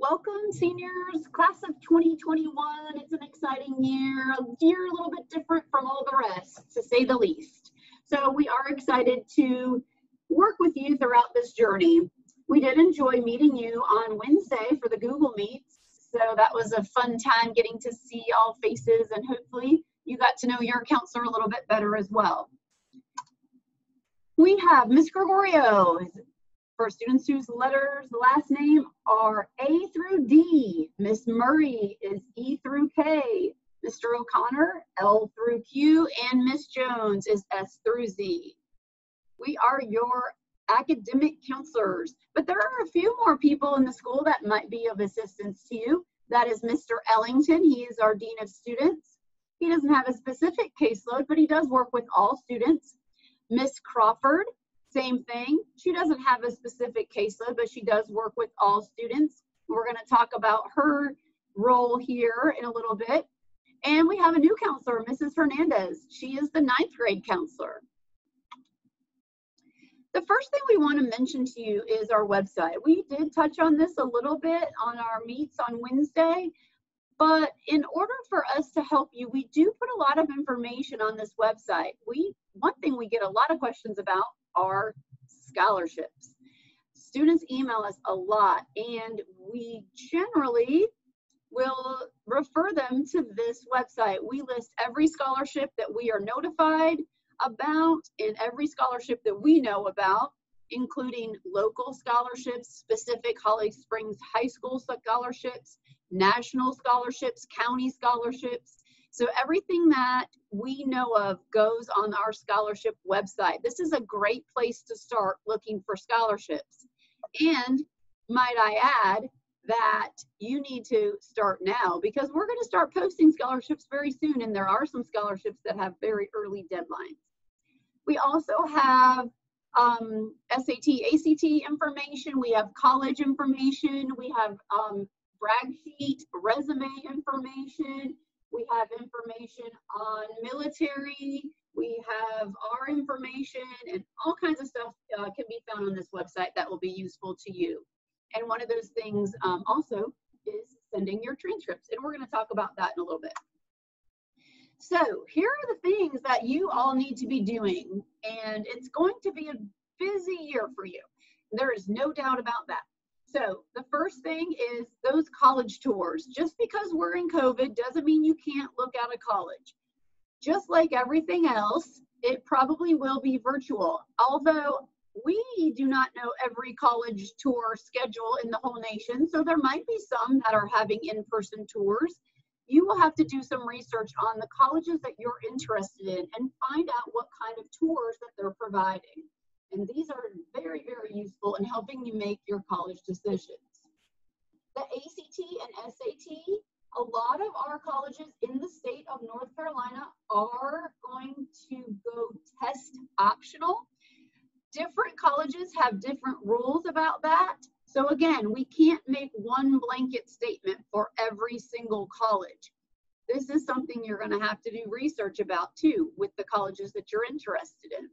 Welcome, seniors, class of 2021. It's an exciting year, a year a little bit different from all the rest, to say the least. So we are excited to work with you throughout this journey. We did enjoy meeting you on Wednesday for the Google Meets. So that was a fun time getting to see all faces and hopefully you got to know your counselor a little bit better as well. We have Miss Gregorio for students whose letters, the last name are A through D. Miss Murray is E through K. Mr. O'Connor, L through Q, and Miss Jones is S through Z. We are your academic counselors, but there are a few more people in the school that might be of assistance to you. That is Mr. Ellington, he is our Dean of Students. He doesn't have a specific caseload, but he does work with all students. Miss Crawford, same thing. She doesn't have a specific caseload, but she does work with all students. We're going to talk about her role here in a little bit. And we have a new counselor, Mrs. Hernandez. She is the ninth grade counselor. The first thing we want to mention to you is our website. We did touch on this a little bit on our meets on Wednesday, but in order for us to help you, we do put a lot of information on this website. We one thing we get a lot of questions about are scholarships. Students email us a lot and we generally will refer them to this website. We list every scholarship that we are notified about and every scholarship that we know about, including local scholarships, specific Holly Springs High School scholarships, national scholarships, county scholarships, so everything that we know of goes on our scholarship website. This is a great place to start looking for scholarships. And might I add that you need to start now because we're going to start posting scholarships very soon and there are some scholarships that have very early deadlines. We also have um, SAT, ACT information, we have college information, we have um, brag sheet, resume information, we have information on military. We have our information and all kinds of stuff uh, can be found on this website that will be useful to you. And one of those things um, also is sending your transcripts. And we're going to talk about that in a little bit. So here are the things that you all need to be doing. And it's going to be a busy year for you. There is no doubt about that. So the first thing is those college tours. Just because we're in COVID doesn't mean you can't look at a college. Just like everything else, it probably will be virtual. Although we do not know every college tour schedule in the whole nation, so there might be some that are having in-person tours. You will have to do some research on the colleges that you're interested in and find out what kind of tours that they're providing. And these are very, very useful in helping you make your college decisions. The ACT and SAT, a lot of our colleges in the state of North Carolina are going to go test optional. Different colleges have different rules about that. So again, we can't make one blanket statement for every single college. This is something you're going to have to do research about too with the colleges that you're interested in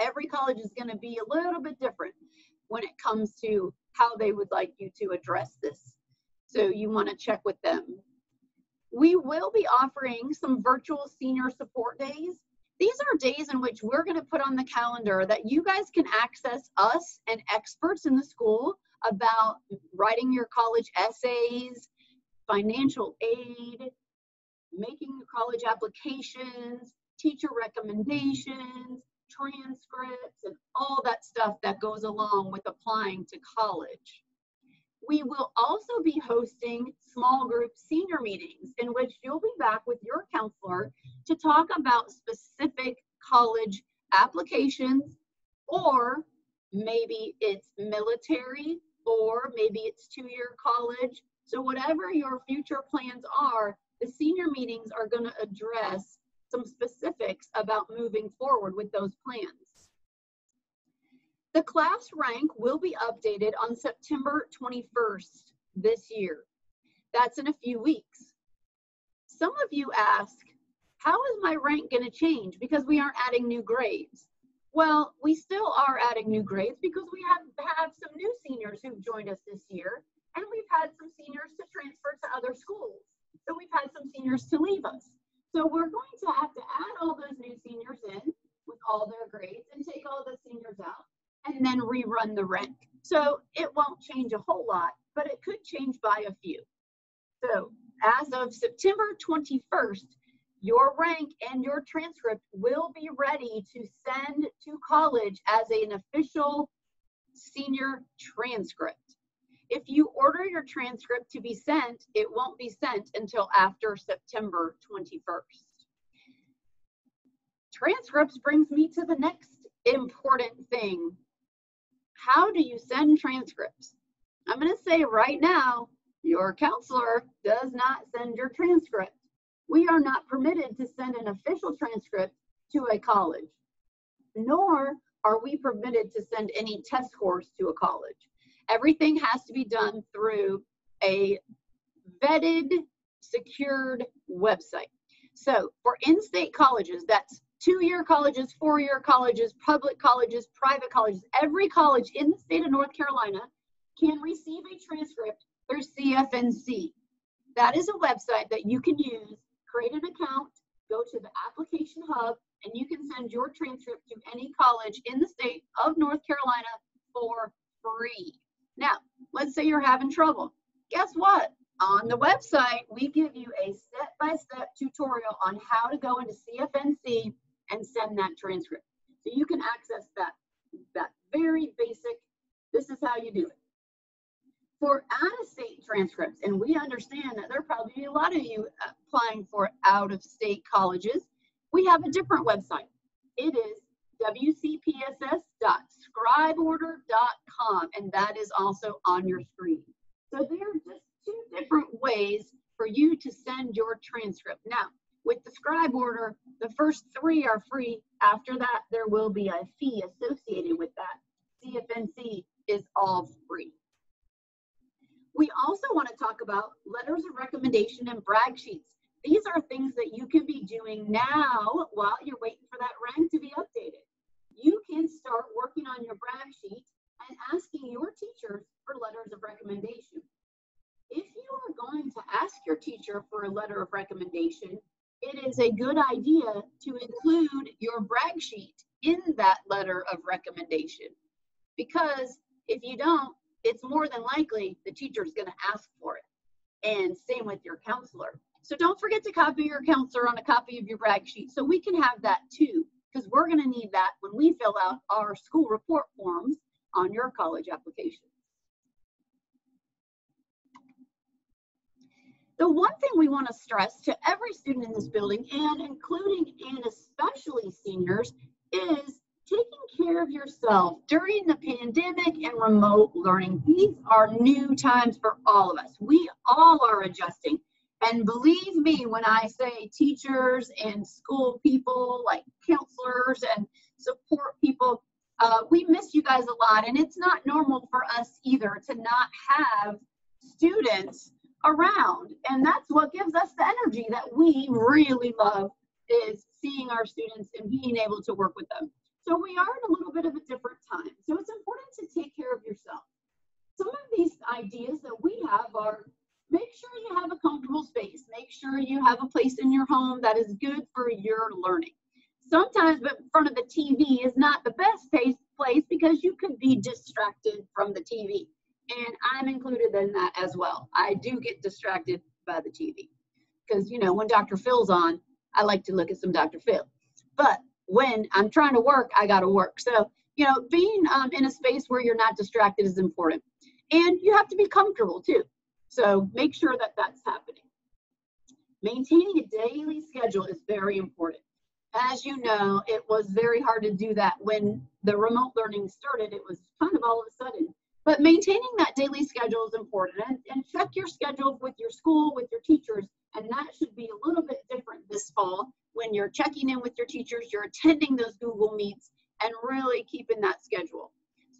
every college is going to be a little bit different when it comes to how they would like you to address this. So you want to check with them. We will be offering some virtual senior support days. These are days in which we're going to put on the calendar that you guys can access us and experts in the school about writing your college essays, financial aid, making your college applications, teacher recommendations, transcripts, and all that stuff that goes along with applying to college. We will also be hosting small group senior meetings in which you'll be back with your counselor to talk about specific college applications, or maybe it's military, or maybe it's two year college. So, whatever your future plans are, the senior meetings are going to address some specifics about moving forward with those plans. The class rank will be updated on September 21st this year. That's in a few weeks. Some of you ask, how is my rank going to change because we aren't adding new grades? Well, we still are adding new grades because we have, have some new seniors who've joined us this year, and we've had some seniors to transfer to other schools. So we've had some seniors to leave us. So we're going to have to add all those new seniors in with all their grades and take all the seniors out and then rerun the rank. So it won't change a whole lot, but it could change by a few. So as of September 21st, your rank and your transcript will be ready to send to college as an official senior transcript. If you order your transcript to be sent, it won't be sent until after September 21st. Transcripts brings me to the next important thing. How do you send transcripts? I'm going to say right now, your counselor does not send your transcript. We are not permitted to send an official transcript to a college, nor are we permitted to send any test scores to a college. Everything has to be done through a vetted, secured website. So for in-state colleges, that's two-year colleges, four-year colleges, public colleges, private colleges, every college in the state of North Carolina can receive a transcript through CFNC. That is a website that you can use, create an account, go to the application hub, and you can send your transcript to any college in the state of North Carolina for free. Now, let's say you're having trouble. Guess what? On the website, we give you a step-by-step tutorial on how to go into CFNC and send that transcript. So you can access that, that very basic, this is how you do it. For out-of-state transcripts, and we understand that there are probably a lot of you applying for out-of-state colleges, we have a different website. It is wcpss.scribeorder.com, and that is also on your screen. So there are just two different ways for you to send your transcript. Now, with the scribe order, the first three are free. After that, there will be a fee associated with that. CFNC is all free. We also want to talk about letters of recommendation and brag sheets. These are things that you can be doing now while you're waiting for that rank to be updated. You can start working on your brag sheet and asking your teachers for letters of recommendation. If you are going to ask your teacher for a letter of recommendation, it is a good idea to include your brag sheet in that letter of recommendation. Because if you don't, it's more than likely the teacher is going to ask for it. And same with your counselor. So don't forget to copy your counselor on a copy of your brag sheet so we can have that too, because we're going to need that when we fill out our school report forms on your college application. The one thing we want to stress to every student in this building, and including and especially seniors, is taking care of yourself during the pandemic and remote learning. These are new times for all of us. We all are adjusting. And believe me when I say teachers and school people, like counselors and support people, uh, we miss you guys a lot. And it's not normal for us either to not have students around. And that's what gives us the energy that we really love is seeing our students and being able to work with them. So we are in a little bit of a different time. So it's important to take care of yourself. Some of these ideas that we have are make sure you have a comfortable space. Make sure you have a place in your home that is good for your learning. Sometimes but in front of the TV is not the best place because you could be distracted from the TV. And I'm included in that as well. I do get distracted by the TV because, you know, when Dr. Phil's on, I like to look at some Dr. Phil. But when I'm trying to work, I got to work. So, you know, being um, in a space where you're not distracted is important. And you have to be comfortable too. So make sure that that's happening. Maintaining a daily schedule is very important. As you know, it was very hard to do that when the remote learning started. It was kind of all of a sudden. But maintaining that daily schedule is important and, and check your schedule with your school, with your teachers, and that should be a little bit different this fall when you're checking in with your teachers, you're attending those Google Meets, and really keeping that schedule.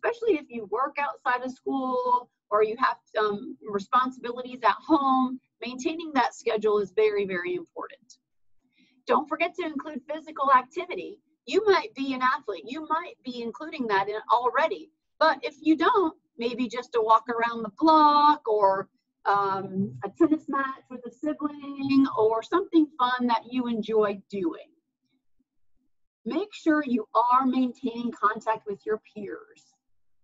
Especially if you work outside of school or you have some responsibilities at home, maintaining that schedule is very, very important. Don't forget to include physical activity. You might be an athlete. You might be including that in already. But if you don't, maybe just a walk around the block or um, a tennis match with a sibling or something fun that you enjoy doing. Make sure you are maintaining contact with your peers.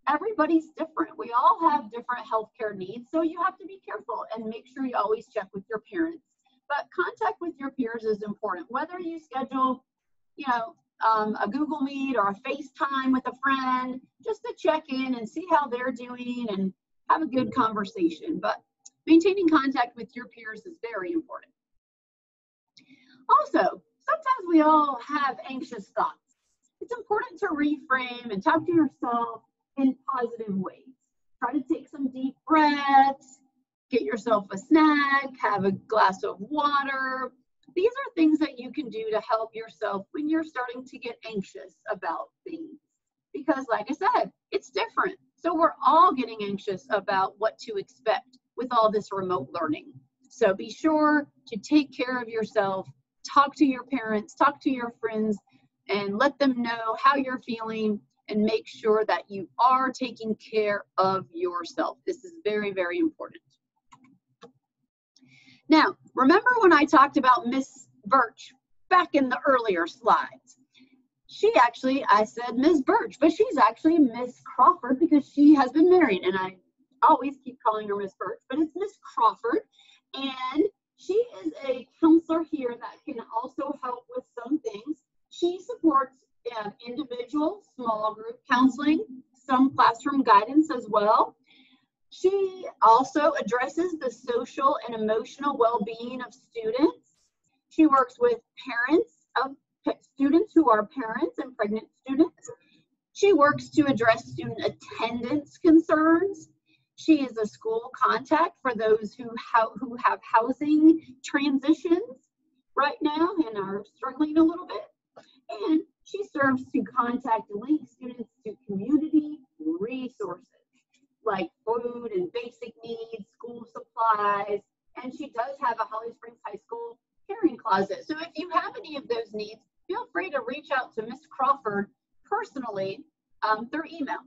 Everybody's different. We all have different healthcare needs, so you have to be careful and make sure you always check with your parents. But contact with your peers is important. Whether you schedule, you know, um, a Google Meet or a FaceTime with a friend, just to check in and see how they're doing and have a good conversation. But maintaining contact with your peers is very important. Also, sometimes we all have anxious thoughts. It's important to reframe and talk to yourself in positive ways. Try to take some deep breaths, get yourself a snack, have a glass of water. These are things that you can do to help yourself when you're starting to get anxious about things. Because, like I said, it's different. So, we're all getting anxious about what to expect with all this remote learning. So, be sure to take care of yourself, talk to your parents, talk to your friends, and let them know how you're feeling and make sure that you are taking care of yourself. This is very, very important. Now, remember when I talked about Miss Birch back in the earlier slides? She actually, I said Miss Birch, but she's actually Miss Crawford because she has been married, and I always keep calling her Miss Birch, but it's Miss Crawford, and she is a counselor here that can also help with some things. She supports individual, small group counseling, some classroom guidance as well. She also addresses the social and emotional well-being of students. She works with parents of students who are parents and pregnant students. She works to address student attendance concerns. She is a school contact for those who, ha who have housing transitions right now and are struggling a little bit. Serves to contact and link students to community resources like food and basic needs, school supplies, and she does have a Holly Springs High School caring closet. So if you have any of those needs, feel free to reach out to Miss Crawford personally um, through email.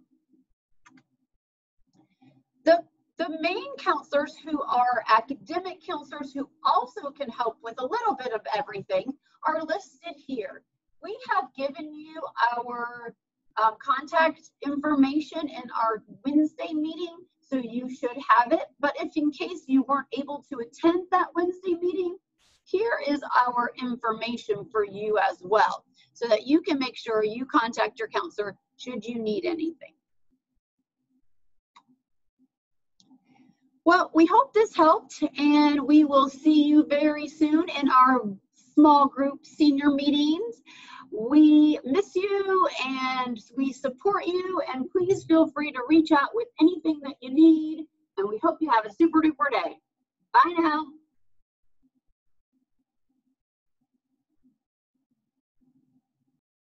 The, the main counselors who are academic counselors who also can help with a little bit of everything are listed here we have given you our uh, contact information in our Wednesday meeting, so you should have it. But if in case you weren't able to attend that Wednesday meeting, here is our information for you as well, so that you can make sure you contact your counselor should you need anything. Well, we hope this helped, and we will see you very soon in our small group senior meetings. We miss you and we support you, and please feel free to reach out with anything that you need. And we hope you have a super duper day. Bye now.